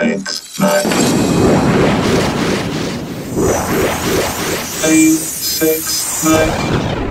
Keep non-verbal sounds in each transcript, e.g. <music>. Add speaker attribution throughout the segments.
Speaker 1: six nine. Eight six nine.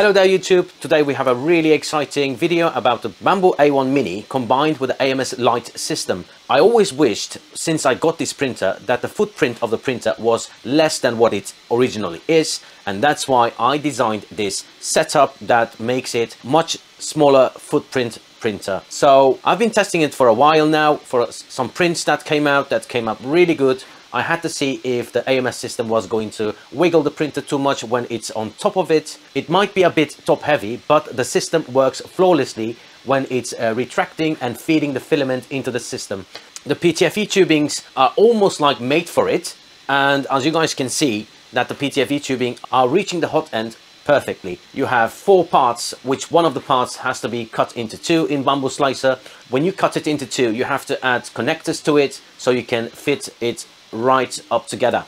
Speaker 2: Hello there YouTube, today we have a really exciting video about the Bambu A1 Mini combined with the AMS Lite system. I always wished, since I got this printer, that the footprint of the printer was less than what it originally is and that's why I designed this setup that makes it much smaller footprint printer. So I've been testing it for a while now for some prints that came out that came up really good I had to see if the AMS system was going to wiggle the printer too much when it's on top of it. It might be a bit top heavy, but the system works flawlessly when it's uh, retracting and feeding the filament into the system. The PTFE tubings are almost like made for it. And as you guys can see, that the PTFE tubing are reaching the hot end perfectly. You have four parts, which one of the parts has to be cut into two in Bambu Slicer. When you cut it into two, you have to add connectors to it so you can fit it right up together.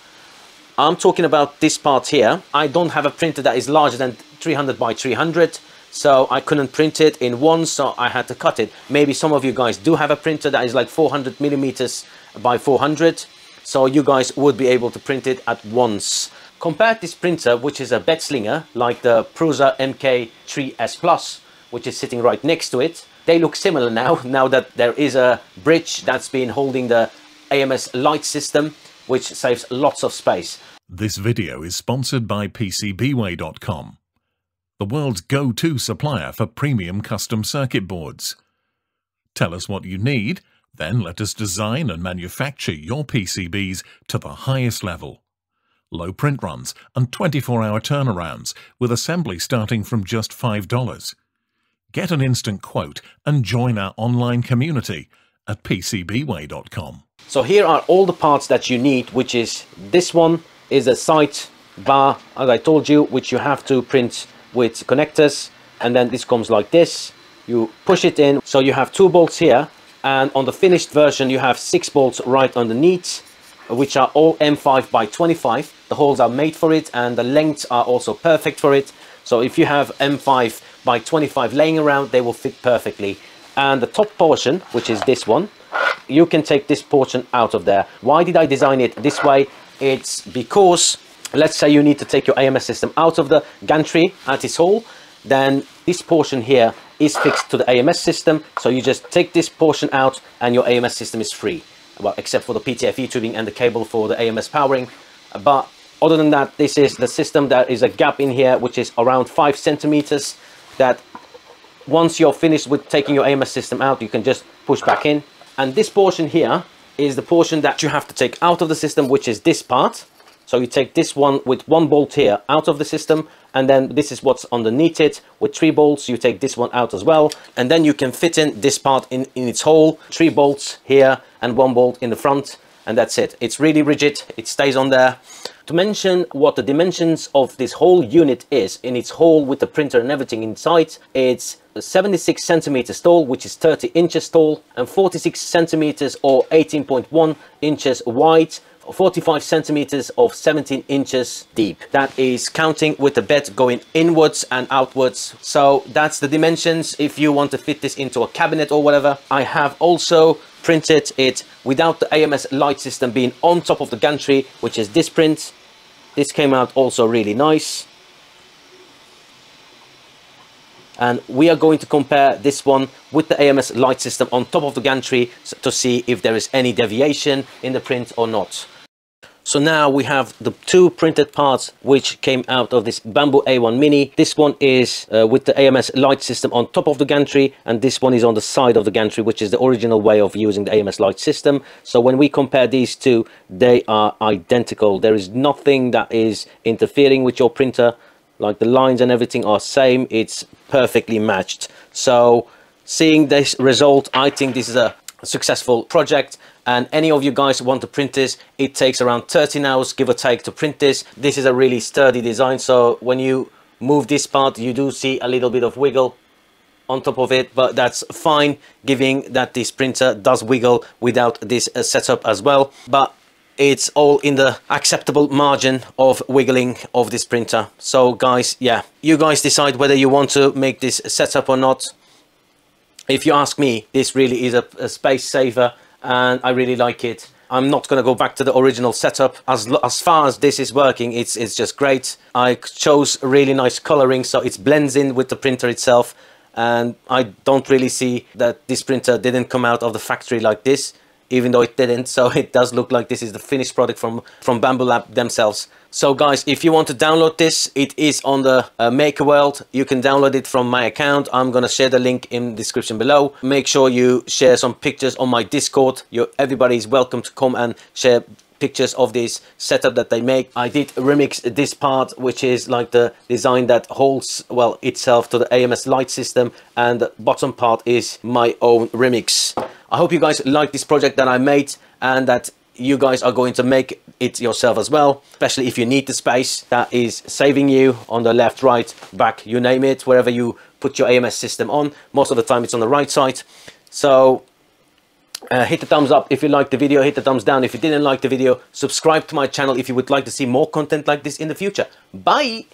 Speaker 2: I'm talking about this part here. I don't have a printer that is larger than 300 by 300 so I couldn't print it in one so I had to cut it. Maybe some of you guys do have a printer that is like 400 millimeters by 400 so you guys would be able to print it at once. Compare this printer which is a bed slinger like the Prusa MK3S Plus which is sitting right next to it. They look similar now, <laughs> now that there is a bridge that's been holding the AMS Lite system, which saves lots of space.
Speaker 3: This video is sponsored by PCBWay.com, the world's go-to supplier for premium custom circuit boards. Tell us what you need, then let us design and manufacture your PCBs to the highest level. Low print runs and 24-hour turnarounds with assembly starting from just $5. Get an instant quote and join our online community at PCBWay.com.
Speaker 2: So here are all the parts that you need, which is this one is a sight bar, as I told you, which you have to print with connectors. And then this comes like this. You push it in. So you have two bolts here. And on the finished version, you have six bolts right underneath, which are all M5 by 25. The holes are made for it and the lengths are also perfect for it. So if you have M5 by 25 laying around, they will fit perfectly. And the top portion, which is this one, you can take this portion out of there. Why did I design it this way? It's because, let's say you need to take your AMS system out of the gantry at its hole, then this portion here is fixed to the AMS system. So you just take this portion out and your AMS system is free. Well, except for the PTFE tubing and the cable for the AMS powering. But other than that, this is the system. There is a gap in here, which is around five centimeters that once you're finished with taking your AMS system out, you can just push back in and this portion here is the portion that you have to take out of the system, which is this part. So you take this one with one bolt here out of the system, and then this is what's underneath it with three bolts. You take this one out as well, and then you can fit in this part in, in its hole, three bolts here and one bolt in the front, and that's it. It's really rigid, it stays on there. To mention what the dimensions of this whole unit is in its whole with the printer and everything inside, it's 76 centimeters tall, which is 30 inches tall, and 46 centimeters or 18.1 inches wide, 45 centimeters of 17 inches deep. That is counting with the bed going inwards and outwards. So that's the dimensions if you want to fit this into a cabinet or whatever. I have also printed it without the AMS Lite system being on top of the gantry, which is this print. this came out also really nice and we are going to compare this one with the AMS Lite system on top of the gantry to see if there is any deviation in the print or not. So now we have the two printed parts which came out of this Bambu A1 Mini. This one is uh, with the AMS Lite system on top of the gantry and this one is on the side of the gantry which is the original way of using the AMS Lite system. So when we compare these two they are identical. There is nothing that is interfering with your printer like the lines and everything are same it's perfectly matched so seeing this result i think this is a successful project and any of you guys want to print this it takes around 13 hours give or take to print this. This is a really sturdy design so when you move this part you do see a little bit of wiggle on top of it but that's fine giving that this printer does wiggle without this uh, setup as well. But it's all in the acceptable margin of wiggling of this printer. So guys yeah you guys decide whether you want to make this setup or not if you ask me this really is a, a space saver and I really like it. I'm not going to go back to the original setup. As as far as this is working it's it's just great. I chose really nice coloring so it blends in with the printer itself and I don't really see that this printer didn't come out of the factory like this even though it didn't. So it does look like this is the finished product from from Bambu Lab themselves. So guys if you want to download this it is on the uh, MakerWorld. You can download it from my account. I'm gonna share the link in description below. Make sure you share some pictures on my discord. You everybody is welcome to come and share pictures of this setup that they make. I did remix this part, which is like the design that holds, well, itself to the AMS Lite system and the bottom part is my own remix. I hope you guys like this project that I made and that you guys are going to make it yourself as well especially if you need the space that is saving you on the left right back you name it wherever you put your AMS system on. Most of the time it's on the right side. So uh, hit the thumbs up if you liked the video hit the thumbs down if you didn't like the video subscribe to my channel if you would like to see more content like this in the future. Bye